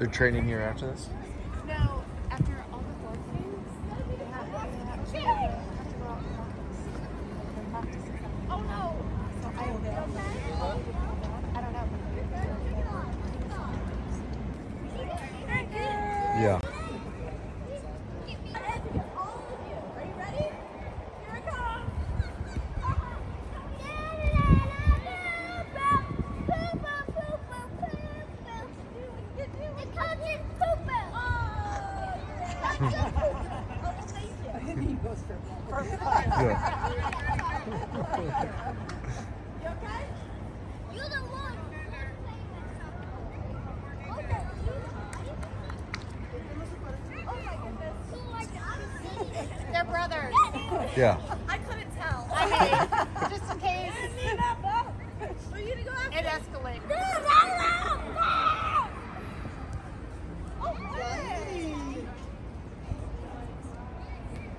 They're training here after this? No, after all the four games, they have, they have, they have to go out and practice. They're practicing. Oh no! So I, I don't know. Yeah. Are you ready? Here it comes. Yeah. You okay? They're brothers. Yeah. I couldn't tell. I mean, just in case you to go after. it escalates.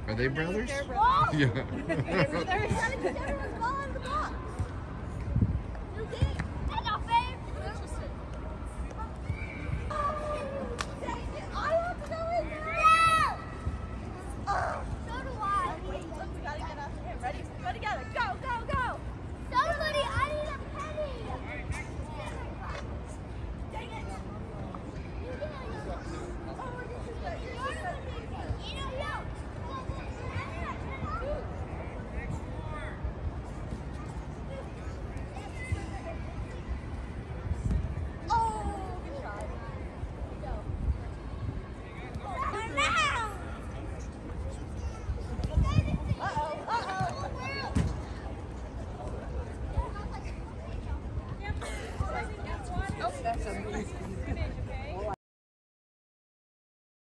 Are they brothers? They're brothers. Yeah. They're trying to get everyone's ball in the box. You did. I have to go in there. Oh. Wait, look, we gotta get after him. Ready? Go together. Go, go, go. Dang it. Oh, we're just gonna- you're just gonna- Oh, good try. Go. Uh-oh, uh-oh. Oh, that's a